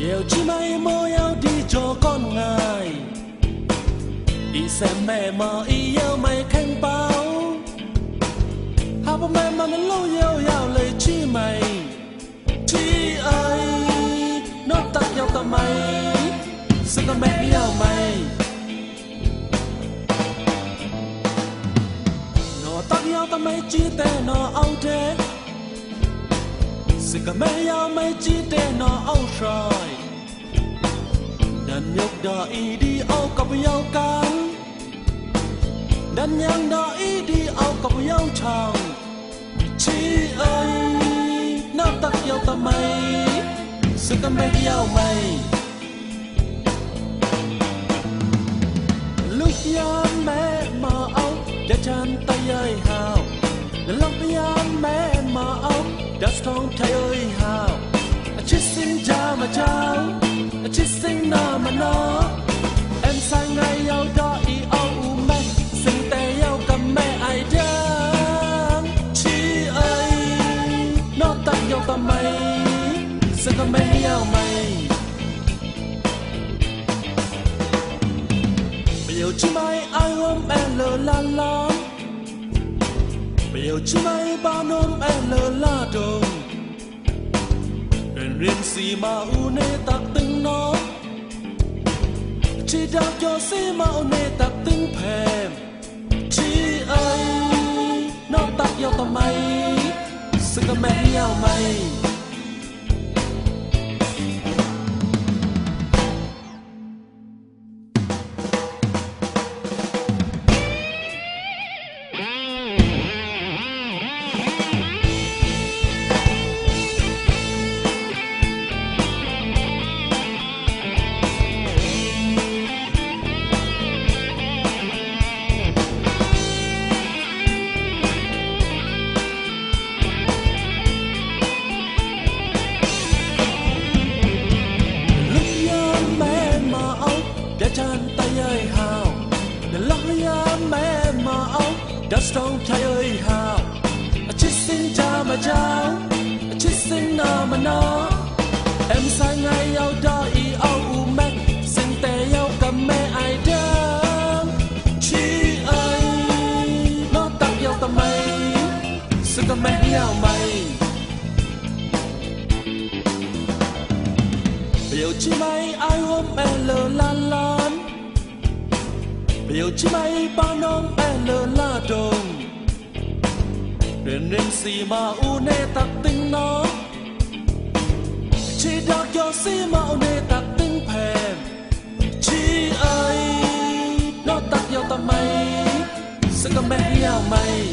yêu chim ấy mơ yêu đi cho con ngài. Đi xem mẹ mà yêu mày khanh báo. Hấp mẹ mà nó lâu yêu yêu lấy chi mày. Chi ai nó tắt yêu ta mày. Xin con mẹ yêu mày. Nó tắt yêu ta mày chi tay nó, ông thế sự cả mấy yêu mấy chi tê nó âu rồi đàn nhóc đó y đi âu cặp nhau cắn. Đàn nhang đó y đi âu cặp nhau chồng. Chi ơi, nó tắt yêu ta mày sự cả mấy nhau mày. Lúc ya mẹ mà âu để chan tay ơi hào đã strong tay ơi hào. Chỉ xin cha mà chào chỉ xin na mà nó. Em sai ngày yêu đó ý âu mẹ xin tê yêu cầm mẹ ai đang chi ơi, nó tắt yêu ta mày sẽ có mẹ yêu mày giờ chi mai ai ôm em lờ la la. Biểu chi ba nom em la đồng Rèn riêng xì mà u nê tạc nó. Chỉ đào cho xì mà u nê tạc tinh phèm. Chi ơi Nó tạc yêu tao mày. Sự mẹ yêu mày. Đã strong thay ơi hào. Chỉ xin cha mà chào chỉ xin na mà nó. Em sai ngay yêu đó yêu u mẹ xin tê yêu cầm mẹ ai đó chi ơi, nó tặng yêu tầm mày sự cầm mẹ yêu mày Biểu chi mai ai ôm em lờ lan lan Biểu chi mai ba nong em lơ la dong Rền rền si ma u ne tak ting nó. Chỉ đọc cho si ma u ne tak ting pen Chi ai Nó tak yo ta mày Sẽ có mẹ yêu mày